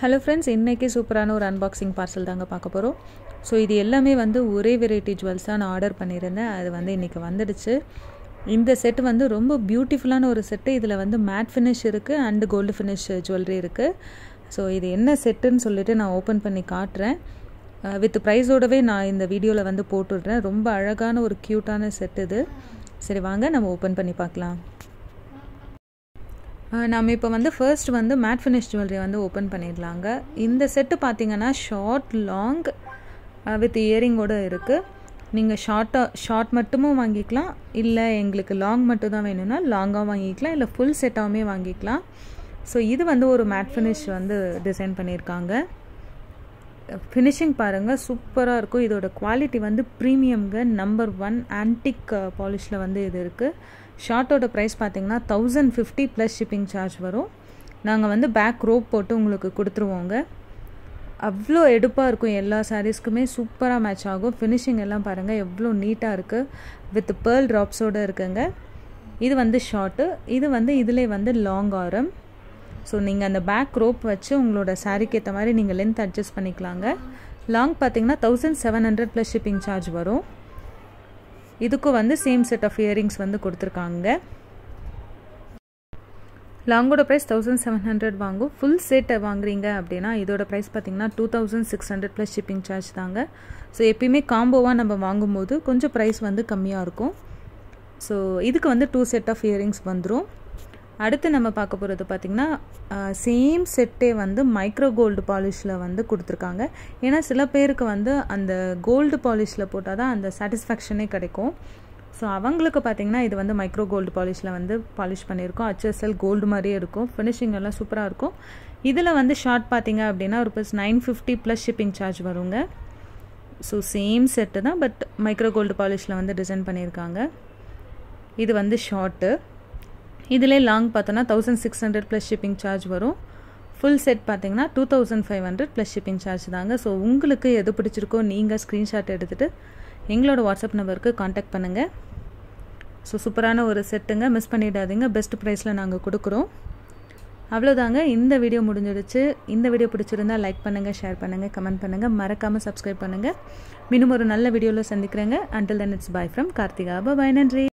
Hello friends இன்றைக்கி சூப்பரான ஒரு அன்பாக்சிங் பார்சல் தாங்க பார்க்க போகிறோம் ஸோ இது எல்லாமே வந்து ஒரே வெரைட்டி ஜுவல்ஸ் தான் நான் ஆர்டர் பண்ணியிருந்தேன். அது வந்து இன்றைக்கி வந்துடுச்சு. இந்த செட்டு வந்து ரொம்ப பியூட்டிஃபுல்லான ஒரு செட்டு இதில் வந்து மேட் ஃபினிஷ் இருக்குது அண்டு கோல்டு ஃபினிஷ் ஜுவல்லரி இருக்குது ஸோ இது என்ன செட்டுன்னு சொல்லிட்டு நான் ஓப்பன் பண்ணி காட்டுறேன். Uh, வித் ப்ரைஸோடவே நான் இந்த வீடியோவில் வந்து போட்டுடுறேன். ரொம்ப அழகான ஒரு க்யூட்டான செட் இது. சரி வாங்க நம்ம ஓப்பன் பண்ணி பார்க்கலாம். நம்ம இப்போ வந்து ஃபர்ஸ்ட் வந்து மேட் ஃபினிஷ் ஜுவல்லரி வந்து ஓப்பன் பண்ணிடலாங்க. இந்த செட்டு பார்த்தீங்கன்னா ஷார்ட் லாங் வித் இயரிங்கோடு இருக்குது நீங்கள் ஷார்ட்டாக ஷார்ட் மட்டுமும் வாங்கிக்கலாம். இல்லை எங்களுக்கு லாங் மட்டும் தான் வேணும்னா லாங்காக வாங்கிக்கலாம். இல்லை ஃபுல் செட்டாகவுமே வாங்கிக்கலாம். ஸோ இது வந்து ஒரு மேட் ஃபினிஷ் வந்து டிசைன் பண்ணியிருக்காங்க. ஃபினிஷிங் பாருங்கள் சூப்பராக இருக்கும். இதோட குவாலிட்டி வந்து ப்ரீமியம்ங்க நம்பர் ஒன் ஆன்டிக் பாலிஷில் வந்து இது இருக்குது ஷார்ட்டோட ப்ரைஸ் பார்த்தீங்கன்னா thousand fifty plus shipping charge வரும். நாங்கள் வந்து பேக் ரோப் போட்டு உங்களுக்கு கொடுத்துருவோங்க. அவ்வளோ எடுப்பாக இருக்கும் எல்லா சாரீஸ்க்குமே சூப்பராக மேட்ச் ஆகும். ஃபினிஷிங் எல்லாம் பாருங்கள் எவ்வளோ நீட்டாக இருக்குது வித் பேர்ல் ட்ராப்ஸோடு இருக்குங்க. இது வந்து ஷார்ட்டு இது வந்து இதிலே வந்து லாங் ஆரம் ஸோ நீங்கள் அந்த பேக் ரோப் வச்சு உங்களோட சாரீக்கு ஏற்ற மாதிரி நீங்கள் லென்த் அட்ஜஸ்ட் பண்ணிக்கலாங்க. லாங் பார்த்தீங்கன்னா thousand seven hundred plus shipping charge வரும். இதுக்கும் வந்து சேம் செட் ஆஃப் இயரிங்ஸ் வந்து கொடுத்துருக்காங்க. லாங்கோட ப்ரைஸ் தௌசண்ட் செவன் ஹண்ட்ரட் வாங்கும். ஃபுல் செட்டை வாங்குறீங்க அப்படின்னா இதோட ப்ரைஸ் பார்த்தீங்கன்னா two thousand six hundred plus shipping charge தாங்க. ஸோ எப்பயுமே காம்போவாக நம்ம வாங்கும்போது கொஞ்சம் ப்ரைஸ் வந்து கம்மியாக இருக்கும். ஸோ இதுக்கு வந்து டூ செட் ஆஃப் இயரிங்ஸ் வந்துடும் அடுத்து நம்ம பார்க்க போகிறது பார்த்திங்கன்னா சேம் செட்டே வந்து மைக்ரோ கோல்டு பாலிஷில் வந்து கொடுத்துருக்காங்க. ஏன்னா சில பேருக்கு வந்து அந்த கோல்டு பாலிஷில் போட்டால் தான் அந்த சாட்டிஸ்ஃபேக்ஷனே கிடைக்கும். ஸோ அவங்களுக்கு பார்த்திங்கன்னா இது வந்து மைக்ரோ கோல்டு பாலிஷில் வந்து பாலிஷ் பண்ணியிருக்கோம். ஹச்எஸ்எல் கோல்டு மாதிரியே இருக்கும். ஃபினிஷிங் எல்லாம் சூப்பராக இருக்கும். இதில் வந்து ஷார்ட் பார்த்திங்க அப்படின்னா ஒரு plus nine fifty plus shipping charge வருங்க. ஸோ சேம் செட்டு தான் பட் மைக்ரோ கோல்டு பாலிஷில் வந்து டிசைன் பண்ணியிருக்காங்க. இது வந்து ஷார்ட்டு இதிலே லாங் பார்த்தோன்னா thousand six hundred plus shipping charge வரும். ஃபுல் செட் பார்த்தீங்கன்னா two thousand five hundred plus shipping charge தாங்க. ஸோ உங்களுக்கு எது பிடிச்சிருக்கோ நீங்கள் ஸ்க்ரீன்ஷாட் எடுத்துகிட்டு எங்களோட வாட்ஸ்அப் நம்பருக்கு காண்டாக்ட் பண்ணுங்கள் ஸோ சூப்பரான ஒரு செட்டுங்க மிஸ் பண்ணிடாதீங்க. பெஸ்ட் ப்ரைஸில் நாங்கள் கொடுக்குறோம். அவ்வளோதாங்க இந்த வீடியோ முடிஞ்சிடுச்சு. இந்த வீடியோ பிடிச்சிருந்தால் லைக் பண்ணுங்கள் ஷேர் பண்ணுங்கள் கமெண்ட் பண்ணுங்கள் மறக்காமல் சப்ஸ்கிரைப் பண்ணுங்கள் மீண்டும் ஒரு நல்ல வீடியோவில் சந்திக்கிறேங்க. Until then it's bye from Karthika bye நன்றி.